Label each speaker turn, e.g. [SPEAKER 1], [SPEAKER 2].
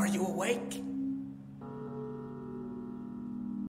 [SPEAKER 1] Are you awake?